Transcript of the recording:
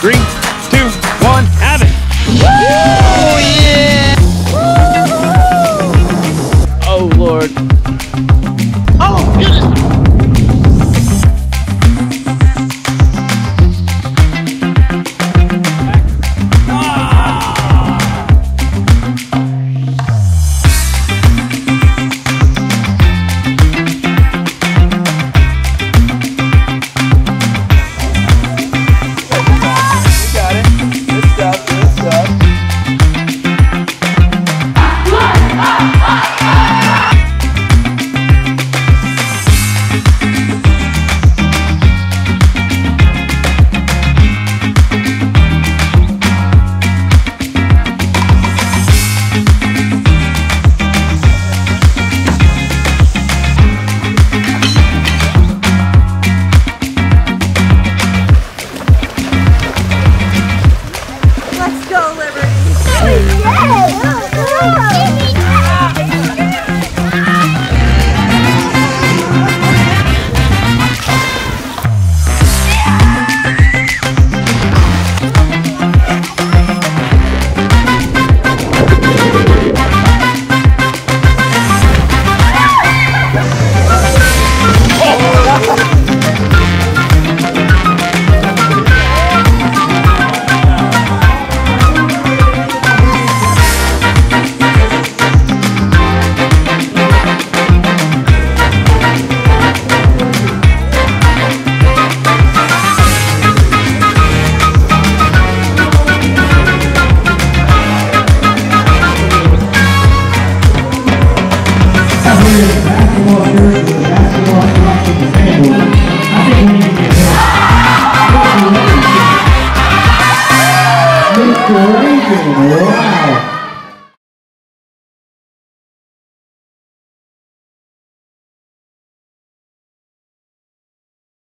three, two, one, have it! Oh yeah! Oh lord. you.